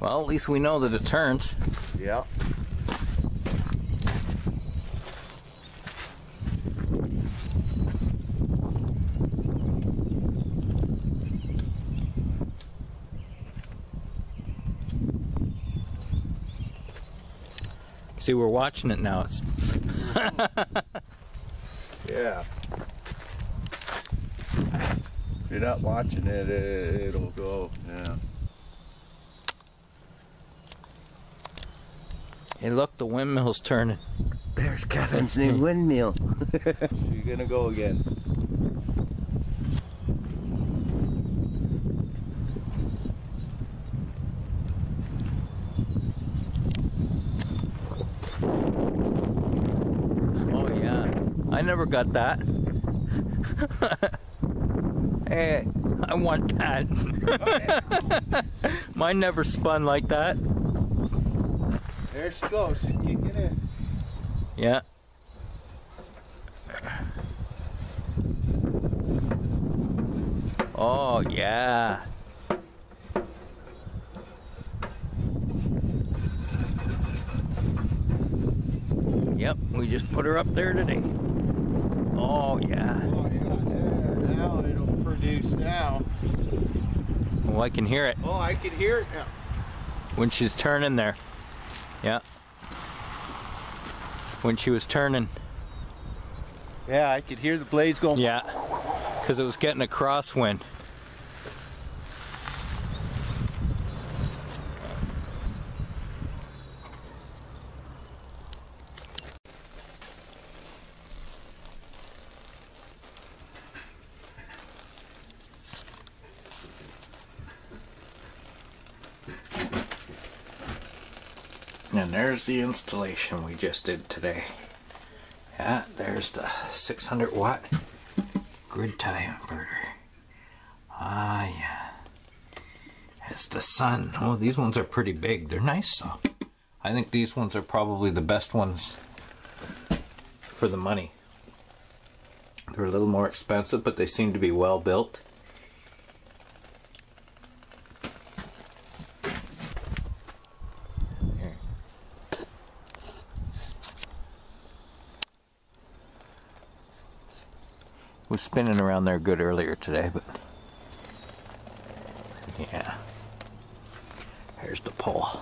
Well, at least we know that it turns. Yeah. See, we're watching it now. Yeah. If you're not watching it, it it'll go. Yeah. Hey, look, the windmill's turning. There's Kevin's new windmill. You're gonna go again. Oh yeah, I never got that. hey, I want that. Oh, Mine never spun like that. There she goes. She's kicking in. Yeah. Oh yeah. Yep, we just put her up there today. Oh yeah. Oh yeah. There. Now it'll produce now. Oh, I can hear it Oh, I can hear it now. when she's turning there. Yeah. When she was turning. Yeah, I could hear the blades going. Yeah. Because it was getting a crosswind. And there's the installation we just did today. Yeah, there's the 600 watt grid tie inverter. Ah, yeah. It's the sun. Oh, these ones are pretty big. They're nice though. I think these ones are probably the best ones for the money. They're a little more expensive, but they seem to be well built. Was spinning around there good earlier today, but yeah. Here's the pole.